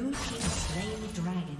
Blue team the dragon.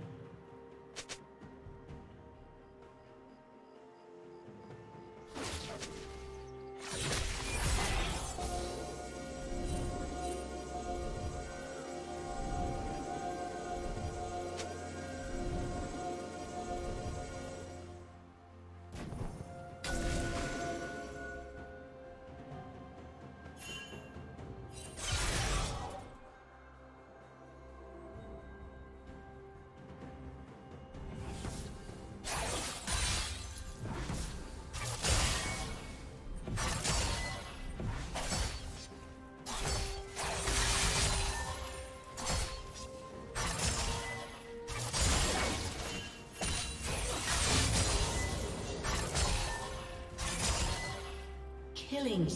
Killing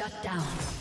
Shut down.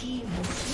team. has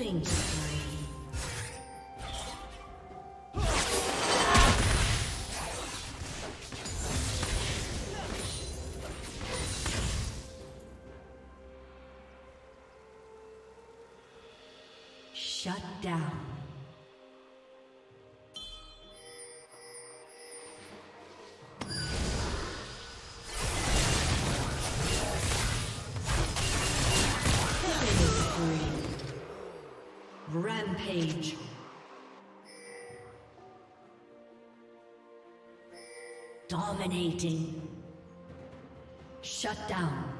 Killing. Shut down. Rampage. Dominating. Shut down.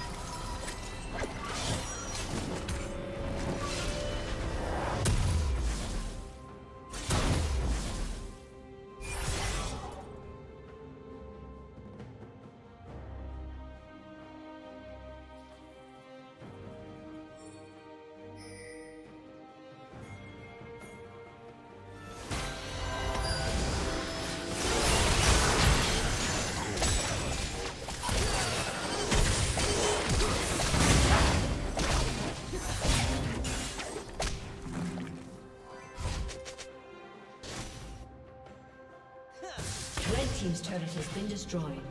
Has